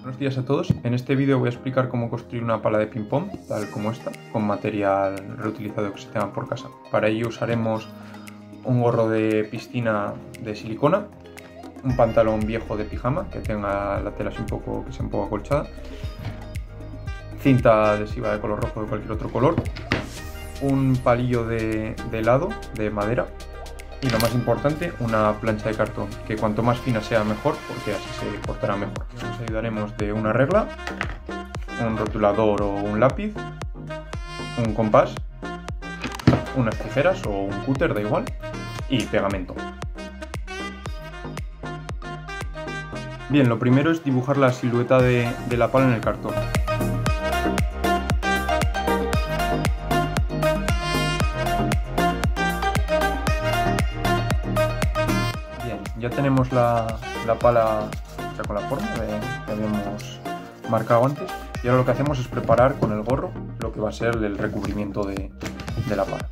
Buenos días a todos. En este vídeo voy a explicar cómo construir una pala de ping pong, tal como esta, con material reutilizado que se tenga por casa. Para ello usaremos un gorro de piscina de silicona, un pantalón viejo de pijama que tenga la tela un poco, que sea un poco acolchada, cinta adhesiva de color rojo o de cualquier otro color, un palillo de helado de madera y lo más importante, una plancha de cartón, que cuanto más fina sea mejor, porque así se cortará mejor. Nos ayudaremos de una regla, un rotulador o un lápiz, un compás, unas tijeras o un cúter, da igual, y pegamento. Bien, lo primero es dibujar la silueta de, de la pala en el cartón. Ya tenemos la, la pala ya con la forma que habíamos marcado antes y ahora lo que hacemos es preparar con el gorro lo que va a ser el recubrimiento de, de la pala.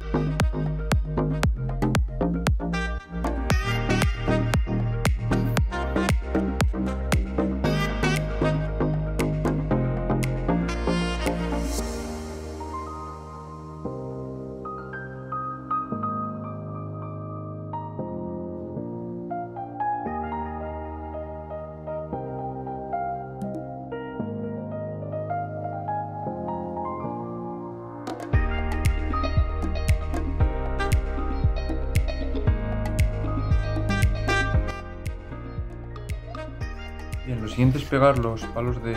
Bien, lo siguiente es pegar los palos de,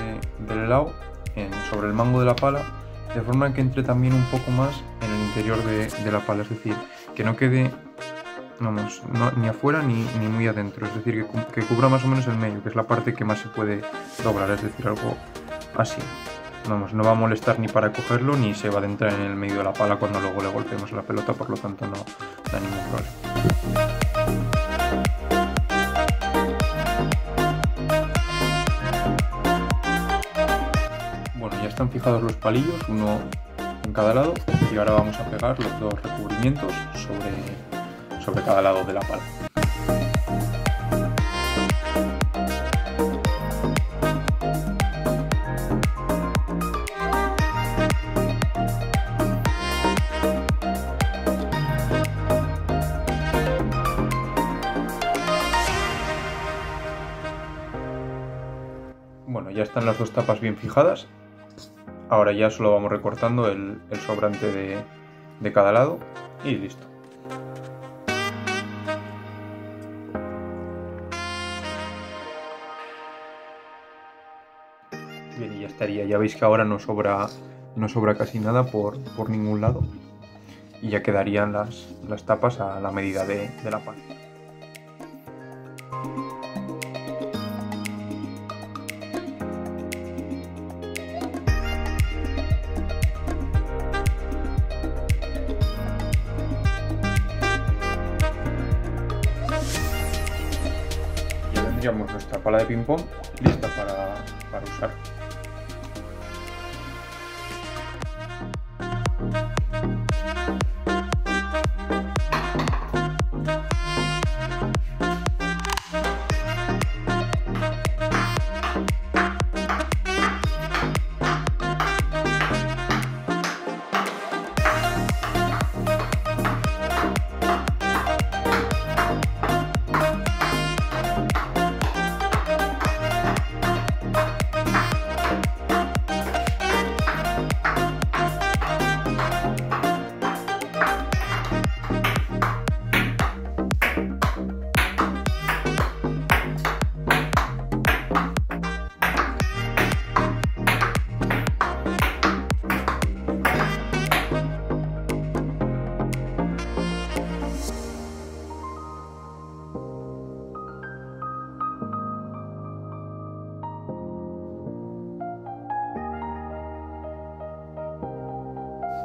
del helado sobre el mango de la pala de forma que entre también un poco más en el interior de, la pala, es decir, que no quede vamos, ni afuera ni, ni, muy adentro, es decir, que, que, cubra más o menos el medio, que es la parte que más se puede doblar, es decir, algo así. Vamos, no va a molestar ni para cogerlo ni se va a adentrar en el medio de la pala cuando luego le golpeemos la pelota, por lo tanto no da ningún problema. Están fijados los palillos, uno en cada lado, y ahora vamos a pegar los dos recubrimientos sobre, sobre cada lado de la pala. Bueno, ya están las dos tapas bien fijadas Ahora ya solo vamos recortando el, sobrante de, de cada lado y listo. Bien, ya estaría. Ya veis que ahora no sobra, no sobra casi nada por, por ningún lado. Y ya quedarían las, las tapas a la medida de, de la pan. Tendríamos nuestra pala de ping pong lista para, para usar.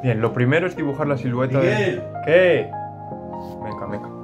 Bien, lo primero es dibujar la silueta Miguel. de... ¿Qué? Venga, venga.